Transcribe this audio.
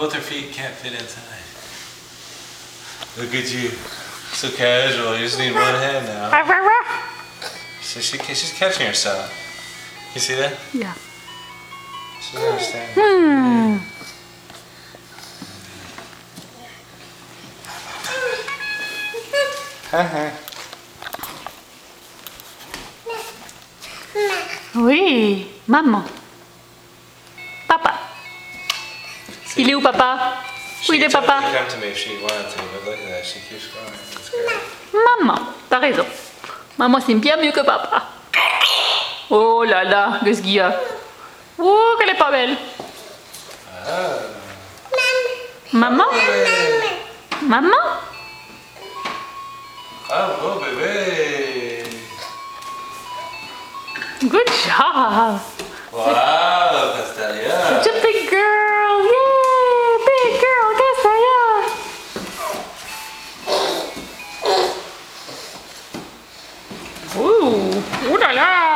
Both her feet can't fit inside. Look at you. So casual. You just need one hand now. So she, she's catching herself. You see that? Yeah. She's understanding. Hi, Oui, maman. Il est où papa Où il est papa. Maman, t'as raison. Maman, c'est bien mieux que papa. Oh là là, qu'est-ce qu'il y a Oh, qu'elle est pas belle. Maman Maman Oh, oh, bébé. Good job. Wow, Castalia. Mũ 了